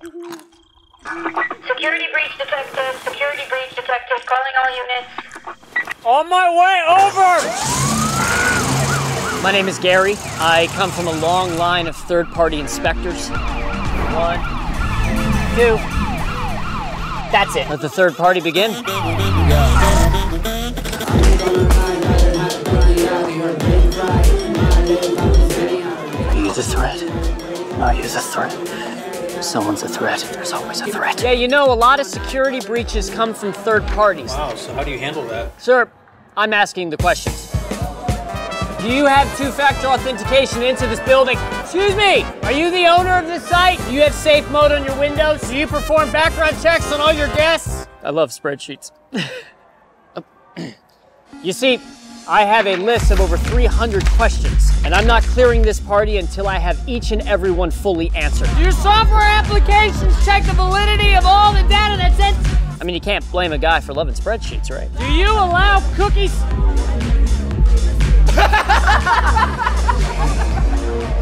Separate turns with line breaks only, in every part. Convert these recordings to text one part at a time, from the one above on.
Security breach detected. Security breach detected. Calling all units.
On my way over! My name is Gary. I come from a long line of third party inspectors. One, two. That's it. Let the third party begin.
Use a threat. I use a threat. Someone's a threat. There's always a threat.
Yeah, you know, a lot of security breaches come from third parties.
Wow, so how do you handle that?
Sir, I'm asking the questions. Do you have two-factor authentication into this building? Excuse me, are you the owner of this site? Do you have safe mode on your windows? Do you perform background checks on all your guests? I love spreadsheets. you see, I have a list of over 300 questions, and I'm not clearing this party until I have each and every one fully answered. Do your software applications check the validity of all the data that's in? I mean, you can't blame a guy for loving spreadsheets, right? Do you allow cookies?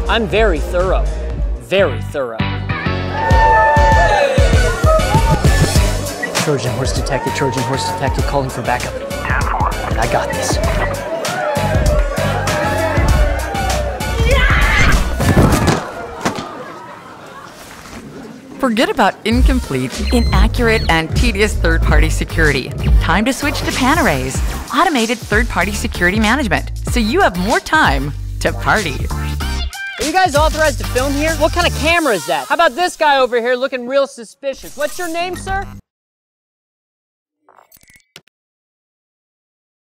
I'm very thorough. Very thorough. Trojan horse detected, Trojan horse detected, calling for backup. I got this.
Forget about incomplete, inaccurate, and tedious third party security. Time to switch to Panorays, automated third party security management, so you have more time to party.
Are you guys authorized to film here? What kind of camera is that? How about this guy over here looking real suspicious? What's your name, sir?